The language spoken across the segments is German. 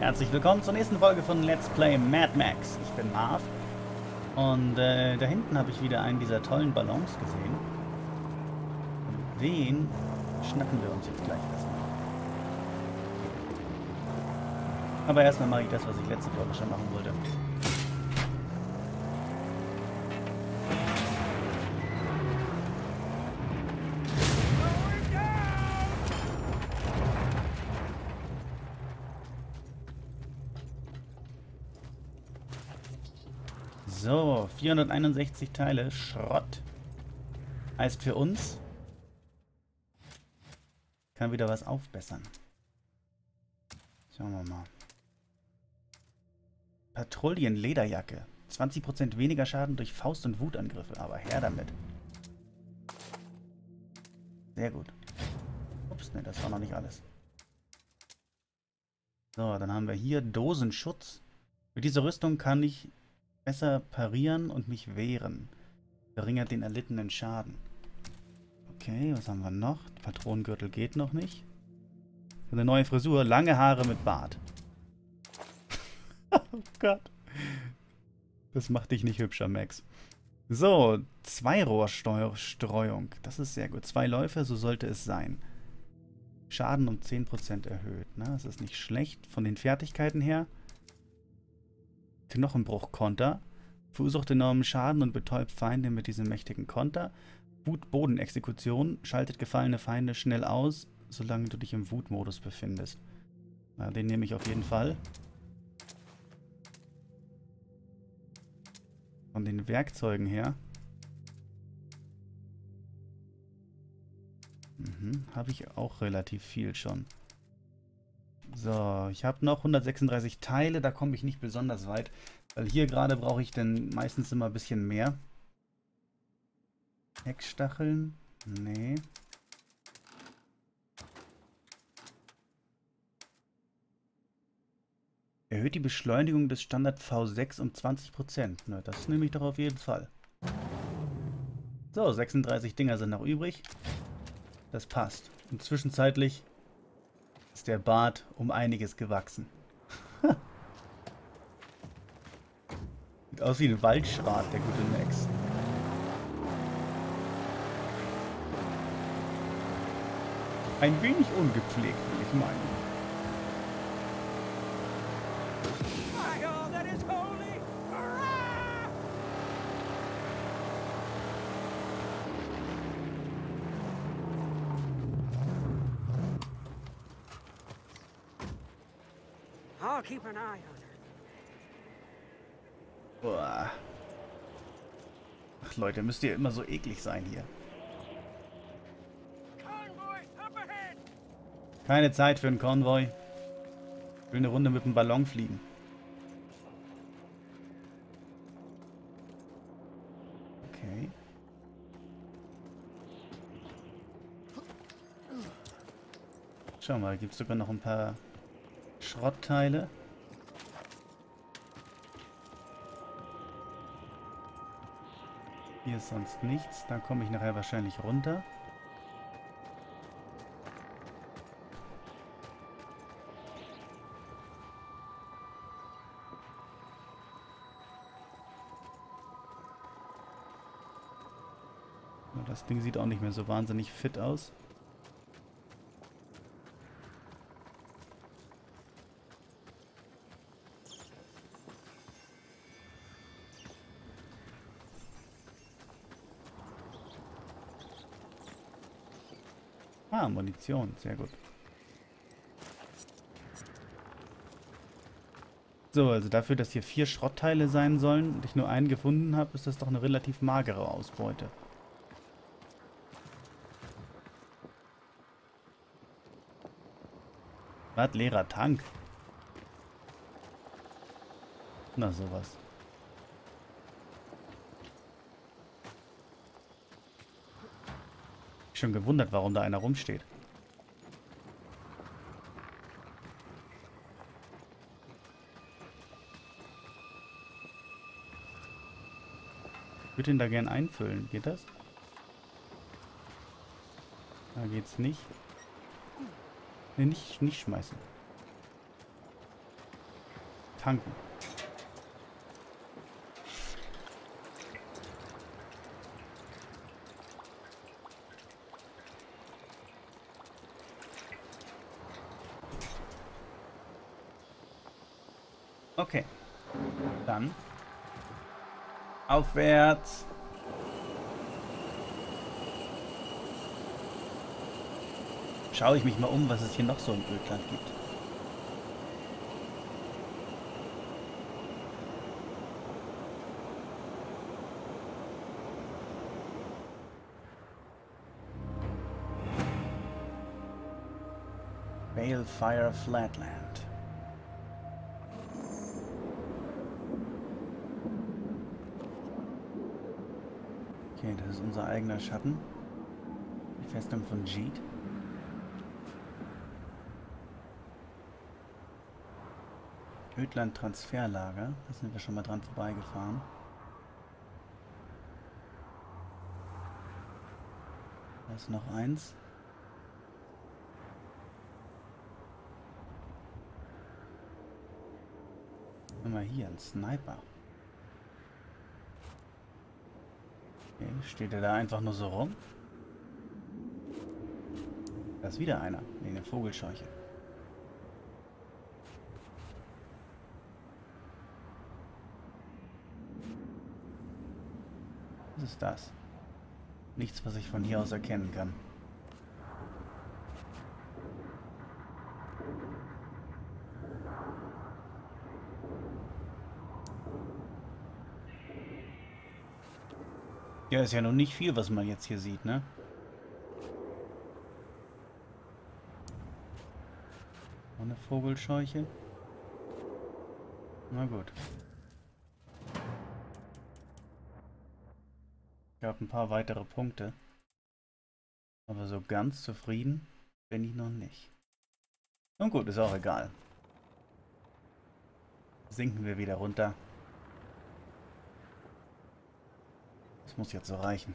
Herzlich willkommen zur nächsten Folge von Let's Play Mad Max. Ich bin Marv und äh, da hinten habe ich wieder einen dieser tollen Ballons gesehen. Den schnappen wir uns jetzt gleich erstmal. Aber erstmal mache ich das, was ich letzte Folge schon machen wollte. So, 461 Teile, Schrott. Heißt für uns, kann wieder was aufbessern. Schauen wir mal. Patrouillen-Lederjacke. 20% weniger Schaden durch Faust- und Wutangriffe, aber her damit. Sehr gut. Ups, ne, das war noch nicht alles. So, dann haben wir hier Dosenschutz. Mit dieser Rüstung kann ich besser parieren und mich wehren. Verringert den erlittenen Schaden. Okay, was haben wir noch? Patronengürtel geht noch nicht. Eine neue Frisur, lange Haare mit Bart. oh Gott. Das macht dich nicht hübscher, Max. So, Zweirohrstreuung. Das ist sehr gut. Zwei Läufe, so sollte es sein. Schaden um 10% erhöht. Na, das ist nicht schlecht von den Fertigkeiten her. Knochenbruch-Konter. Verursacht enormen Schaden und betäubt Feinde mit diesem mächtigen Konter. Wut-Bodenexekution. Schaltet gefallene Feinde schnell aus, solange du dich im Wutmodus befindest. Na, den nehme ich auf jeden Fall. Von den Werkzeugen her. Mhm, habe ich auch relativ viel schon. So, ich habe noch 136 Teile, da komme ich nicht besonders weit. Weil hier gerade brauche ich dann meistens immer ein bisschen mehr. Heckstacheln? Nee. Erhöht die Beschleunigung des Standard V6 um 20%. Na, das nehme ich doch auf jeden Fall. So, 36 Dinger sind noch übrig. Das passt. Und zwischenzeitlich ist der Bart um einiges gewachsen. Sieht aus wie ein Waldschrat, der gute Max. Ein wenig ungepflegt, will ich meinen. Leute, müsst ihr immer so eklig sein hier. Keine Zeit für einen Konvoi. Ich will eine Runde mit dem Ballon fliegen. Okay. Schau mal, gibt es sogar noch ein paar Schrottteile. Hier ist sonst nichts. Da komme ich nachher wahrscheinlich runter. Das Ding sieht auch nicht mehr so wahnsinnig fit aus. Ah, Munition, sehr gut. So, also dafür, dass hier vier Schrottteile sein sollen und ich nur einen gefunden habe, ist das doch eine relativ magere Ausbeute. Was? Leerer Tank? Na sowas. Schon gewundert, warum da einer rumsteht. Ich würde ihn da gern einfüllen. Geht das? Da geht's nicht. Ne, nicht, nicht schmeißen. tanken. Okay. Dann. Aufwärts. Schaue ich mich mal um, was es hier noch so im Ödland gibt. Balefire Flatland. Okay, das ist unser eigener Schatten. Die Festung von Jeet. Ödland Transferlager. Da sind wir schon mal dran vorbeigefahren. Da ist noch eins. Mal hier, ein Sniper. Okay, steht er da einfach nur so rum? Da ist wieder einer. Nee, eine Vogelscheuche. Was ist das? Nichts, was ich von hier aus erkennen kann. Ja, ist ja noch nicht viel, was man jetzt hier sieht, ne? Eine Vogelscheuche. Na gut. Gab ein paar weitere Punkte. Aber so ganz zufrieden bin ich noch nicht. Nun gut, ist auch egal. Sinken wir wieder runter. Das muss jetzt so reichen.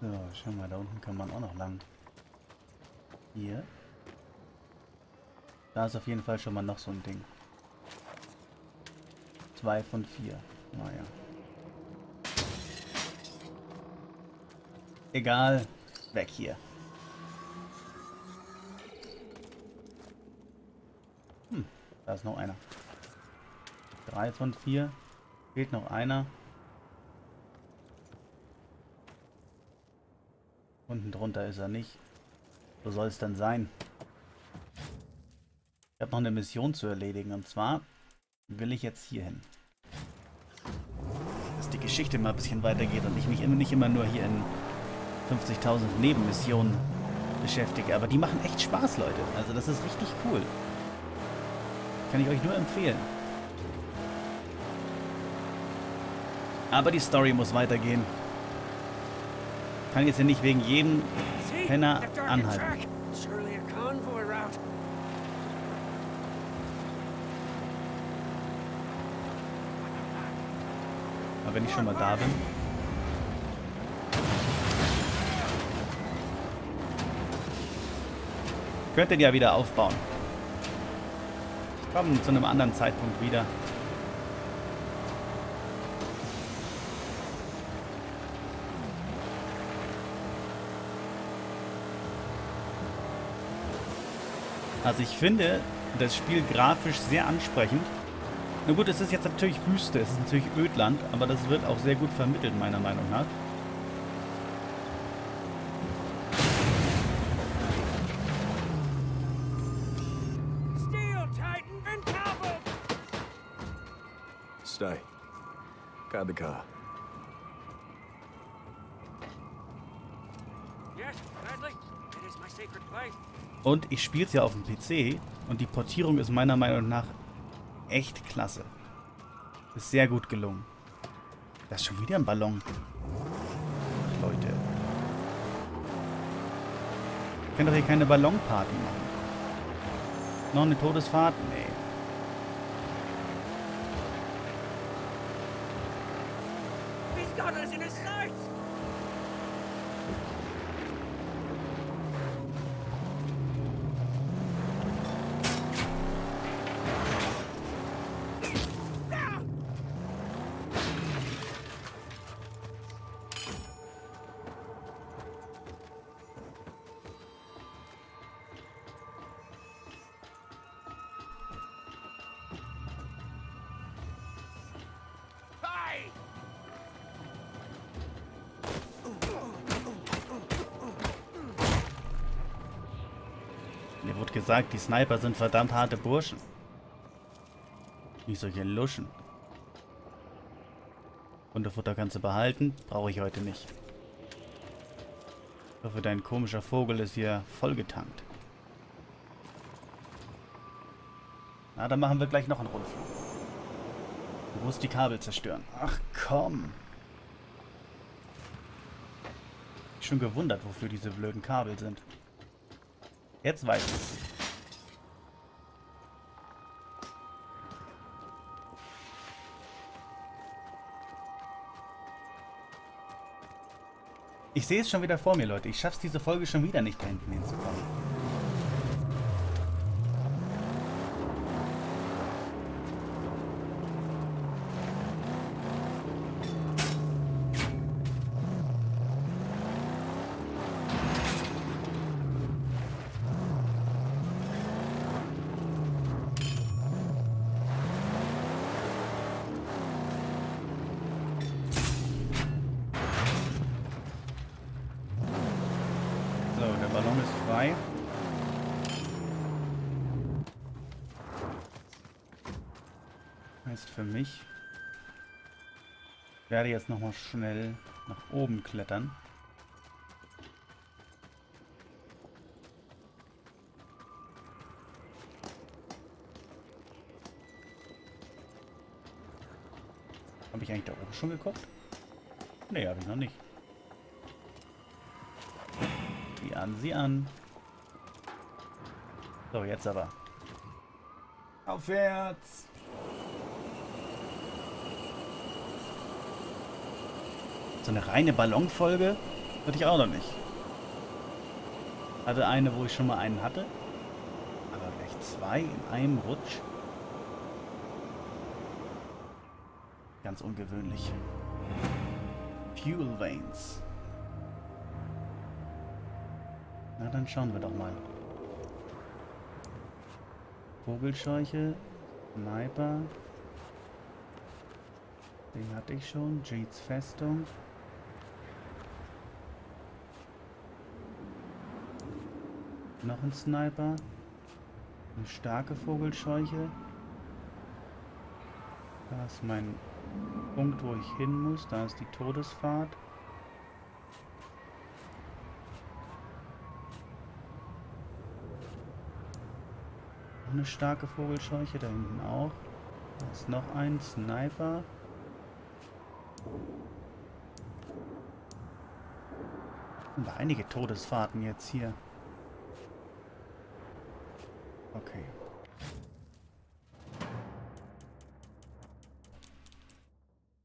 So, schau mal, da unten kann man auch noch lang. Hier. Da ist auf jeden Fall schon mal noch so ein Ding. Zwei von vier. Naja. Egal. Weg hier. Hm, da ist noch einer. Drei von vier. Fehlt noch einer. Unten drunter ist er nicht. Wo soll es denn sein? Ich habe noch eine Mission zu erledigen. Und zwar will ich jetzt hier hin. Dass die Geschichte mal ein bisschen weitergeht und ich mich nicht immer nur hier in 50.000 Nebenmissionen beschäftige. Aber die machen echt Spaß, Leute. Also das ist richtig cool. Kann ich euch nur empfehlen. Aber die Story muss weitergehen. Kann jetzt ja nicht wegen jedem Penner anhalten. Aber wenn ich schon mal da bin. Könnt ihr ja wieder aufbauen. Ich komme zu einem anderen Zeitpunkt wieder. Also ich finde das Spiel grafisch sehr ansprechend. Na gut, es ist jetzt natürlich Wüste, es ist natürlich Ödland, aber das wird auch sehr gut vermittelt, meiner Meinung nach. Und ich spiele es ja auf dem PC und die Portierung ist meiner Meinung nach echt klasse. Ist sehr gut gelungen. Das ist schon wieder ein Ballon. Ach, Leute. Ich kann doch hier keine Ballonparty machen. Noch eine Todesfahrt? Nee. Gesagt, die Sniper sind verdammt harte Burschen. Nicht solche Luschen. Hundefutter kannst du behalten, brauche ich heute nicht. Ich hoffe, dein komischer Vogel ist hier vollgetankt. Na, dann machen wir gleich noch einen Rundflug. Du musst die Kabel zerstören. Ach komm. Ich schon gewundert, wofür diese blöden Kabel sind. Jetzt weiß ich. Ich sehe es schon wieder vor mir, Leute. Ich schaff's diese Folge schon wieder nicht da hinten hinzukommen. So, der Frei. Heißt für mich, ich werde jetzt nochmal schnell nach oben klettern. Habe ich eigentlich da oben schon geguckt? Nee, habe ich noch nicht. Sieh an, sieh an. So, jetzt aber. Aufwärts! So eine reine Ballonfolge hatte ich auch noch nicht. Hatte eine, wo ich schon mal einen hatte. Aber gleich zwei in einem Rutsch. Ganz ungewöhnlich. Fuel Veins. Na, dann schauen wir doch mal. Vogelscheuche, Sniper. Den hatte ich schon. Jeets Festung. Noch ein Sniper. Eine starke Vogelscheuche. Da ist mein Punkt, wo ich hin muss. Da ist die Todesfahrt. Eine starke Vogelscheuche, da hinten auch. Da ist noch ein Sniper. Da einige Todesfahrten jetzt hier. Okay.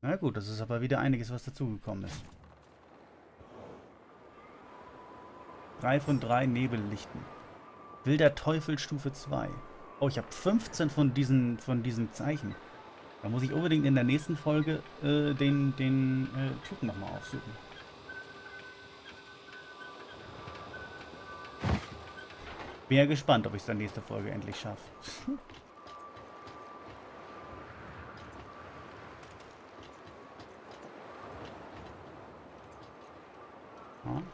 Na gut, das ist aber wieder einiges, was dazugekommen ist. Drei von drei Nebellichten. Wilder Teufel Stufe 2. Oh, ich habe 15 von diesen, von diesen Zeichen. Da muss ich unbedingt in der nächsten Folge äh, den, den äh, Typen nochmal aufsuchen. Bin ja gespannt, ob ich es dann nächste Folge endlich schaffe. Ja.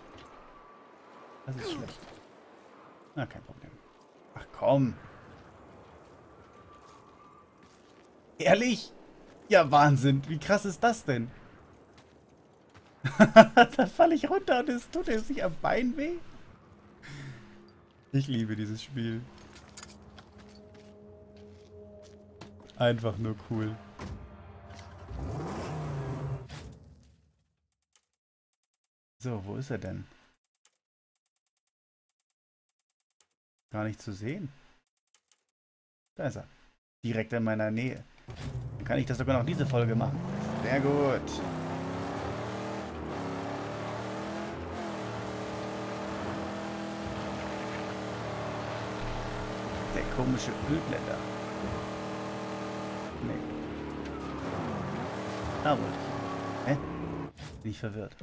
Das ist schlecht. Na, kein Problem. Ach komm. Ehrlich? Ja, Wahnsinn. Wie krass ist das denn? da falle ich runter und es tut es sich am Bein weh. Ich liebe dieses Spiel. Einfach nur cool. So, wo ist er denn? Gar nicht zu sehen. Da ist er. Direkt in meiner Nähe. Kann ich das sogar noch diese Folge machen. Sehr gut. Der komische Ölblätter. Nee. Da wollte ich. Hä? Bin ich verwirrt.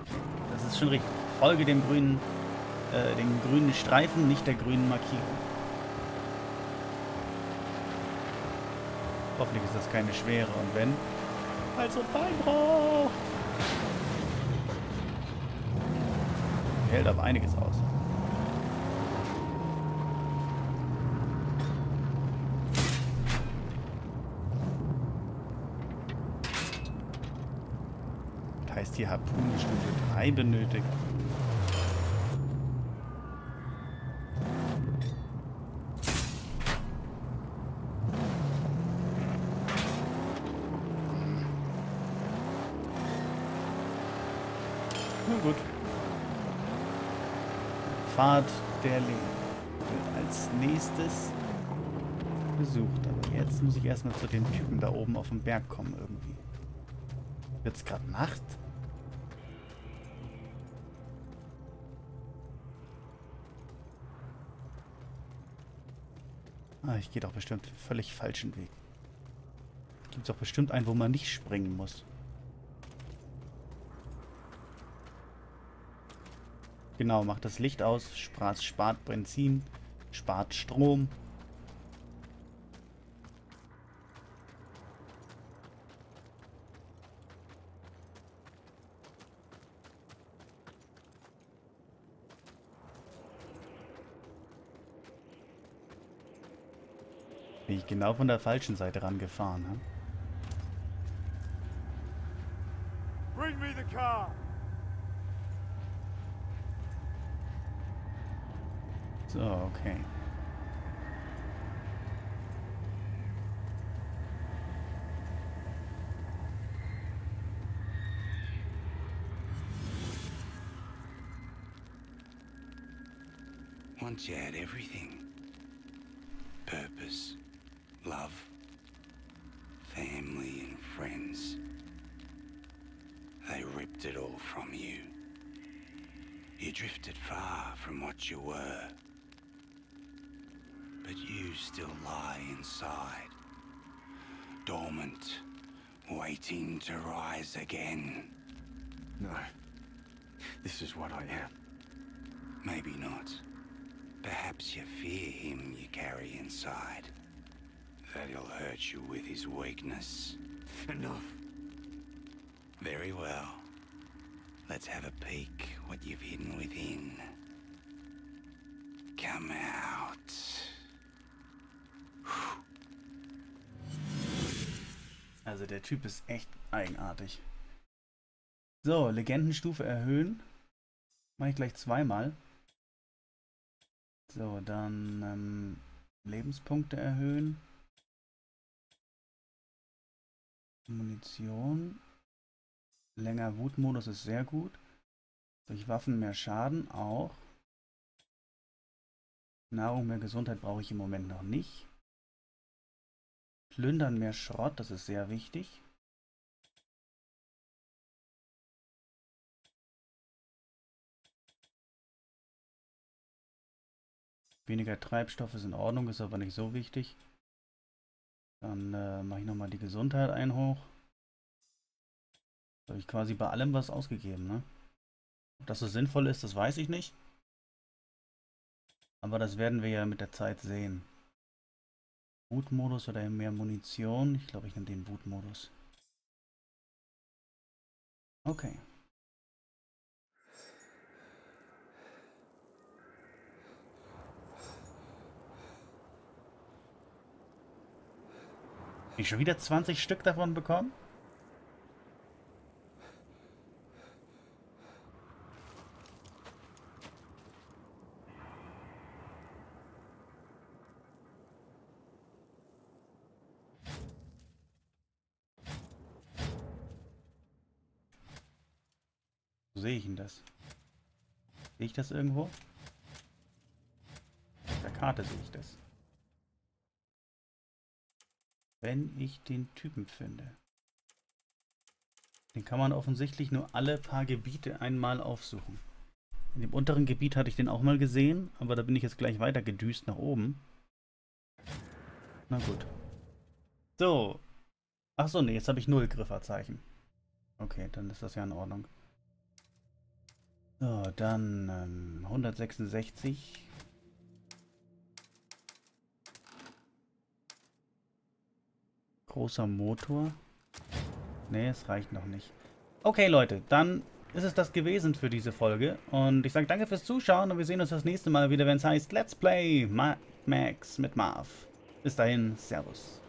Das ist schon richtig. Folge dem grünen, äh, den grünen Streifen, nicht der grünen Markierung. Hoffentlich ist das keine schwere. Und wenn, also Beinbruch. Hält auf einiges aus. Das heißt die Harpune Stufe 3 benötigt. Na gut. Pfad der Lehre wird als nächstes besucht. Aber jetzt muss ich erstmal zu dem Typen da oben auf dem Berg kommen irgendwie. Wird's gerade Nacht? Ah, ich gehe doch bestimmt völlig falschen Weg. Gibt es auch bestimmt einen, wo man nicht springen muss. Genau, macht das Licht aus, spart, spart Benzin, spart Strom. Bin ich genau von der falschen Seite rangefahren, ne? Bring me the car. So, okay. Once you had everything Ripped it all from you. You drifted far from what you were. But you still lie inside, dormant, waiting to rise again. No. This is what I am. Maybe not. Perhaps you fear him you carry inside. That he'll hurt you with his weakness. Enough. Very well. Let's have a peek what you've hidden within. Come out. Also der Typ ist echt eigenartig. So, Legendenstufe erhöhen. Mache ich gleich zweimal. So, dann ähm, Lebenspunkte erhöhen. Munition. Länger Wutmodus ist sehr gut. Durch Waffen mehr Schaden auch. Nahrung mehr Gesundheit brauche ich im Moment noch nicht. Plündern mehr Schrott, das ist sehr wichtig. Weniger Treibstoff ist in Ordnung, ist aber nicht so wichtig. Dann äh, mache ich nochmal die Gesundheit ein hoch. Habe ich quasi bei allem was ausgegeben, ne? Ob das so sinnvoll ist, das weiß ich nicht. Aber das werden wir ja mit der Zeit sehen. Wutmodus oder mehr Munition? Ich glaube, ich nehme den Wutmodus. Okay. Ich schon wieder 20 Stück davon bekommen? Wo sehe ich denn das? Sehe ich das irgendwo? Auf der Karte sehe ich das. Wenn ich den Typen finde. Den kann man offensichtlich nur alle paar Gebiete einmal aufsuchen. In dem unteren Gebiet hatte ich den auch mal gesehen, aber da bin ich jetzt gleich weiter gedüst nach oben. Na gut. So. Achso, nee, jetzt habe ich null Grifferzeichen. Okay, dann ist das ja in Ordnung. So, dann ähm, 166. Großer Motor. Nee, es reicht noch nicht. Okay, Leute, dann ist es das gewesen für diese Folge. Und ich sage danke fürs Zuschauen und wir sehen uns das nächste Mal wieder, wenn es heißt Let's Play Ma Max mit Marv. Bis dahin, Servus.